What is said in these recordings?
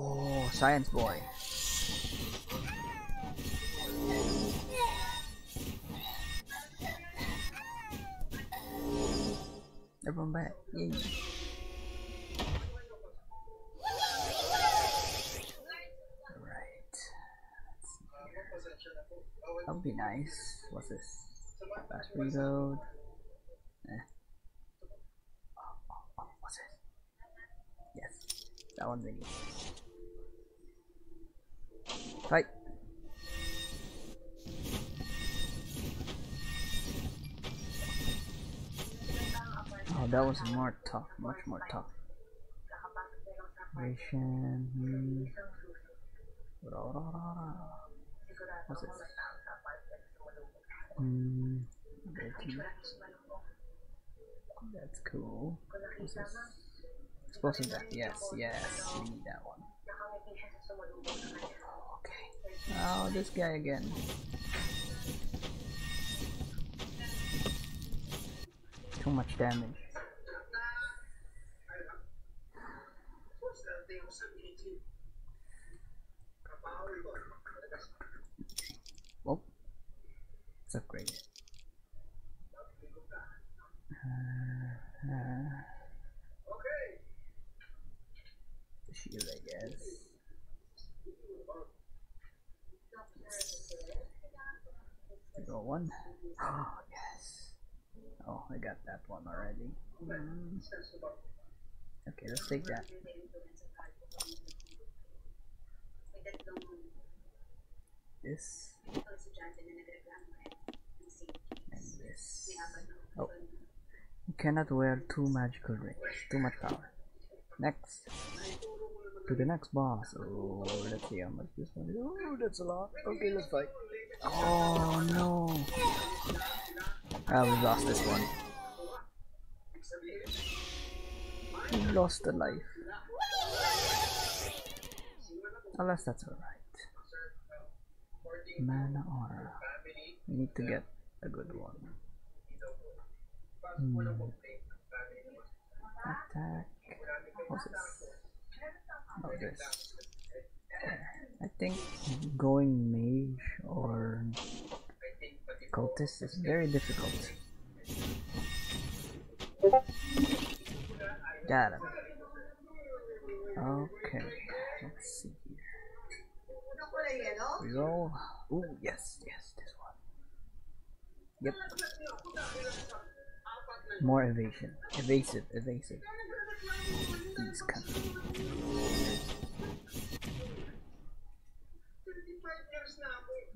Oh, science boy. Everyone back. Yay. Alright. That would be nice. What's this? Fast reload. Eh. Oh, oh, oh, what's this? Yes. That one thingy. Fight! Oh, that was more tough, much more tough. Ration. Hmm. What's this? Hmm. That's cool. What's this? Explosive death. Yes, yes, we need that one. Oh, this guy again. Too much damage. Oh, it's upgraded. Uh, uh, shield, I guess. Go one. Oh yes. Oh, I got that one already. Mm. Okay, let's take that. This and this. Oh, you cannot wear two magical rings. Too much power. Next. To the next boss. Oh, let's see how much this one is. Oh, that's a lot. Okay, let's fight. Oh no. Ah, we lost this one. We lost a life. Unless that's alright. Mana aura. We need to get a good one. Hmm. Attack. What's this? I think going mage or cultist is very difficult. Got him. Okay, let's see here. Reroll. Oh yes, yes, this one. Yep. More evasion. Evasive, evasive. He's coming.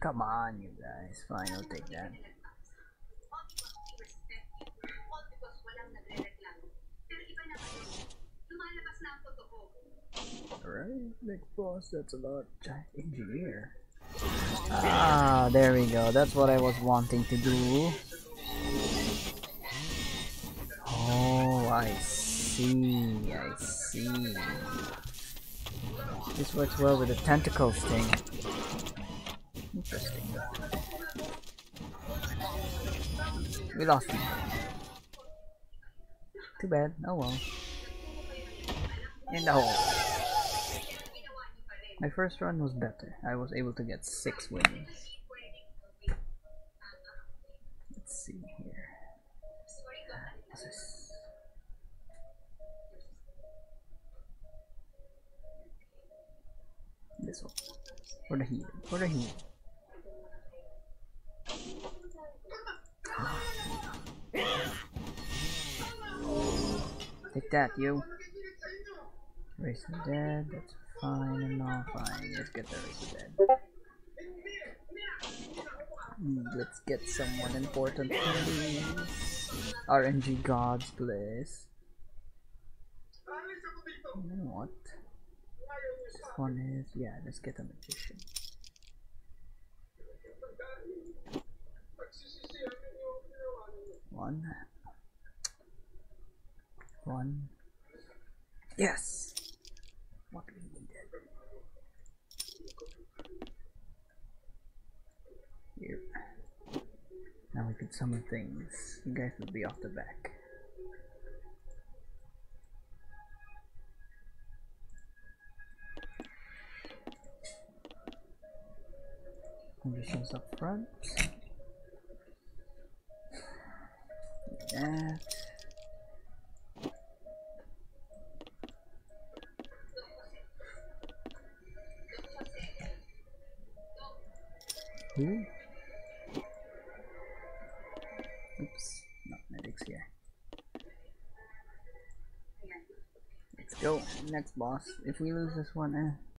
Come on, you guys. Fine, I'll take that. Alright, next boss, that's a lot. Giant engineer. Ah, there we go. That's what I was wanting to do. Oh, I see. I see. This works well with the tentacles thing. Interesting. We lost him. Too bad. Oh well. In the hole. My first run was better. I was able to get six wins. Let's see here. This? One. For the heal. For the heal. Take that, you. Race the dead. That's fine and all fine. Let's get the race of dead. Let's get someone important, please. RNG gods, please. You know what? One is yeah, let's get a magician. One. One. Yes! What we needed. Here. Now we can summon things. You guys will be off the back. Conditions up front. That. Who? Oops, not medics here. Let's go. Next boss. If we lose this one, eh,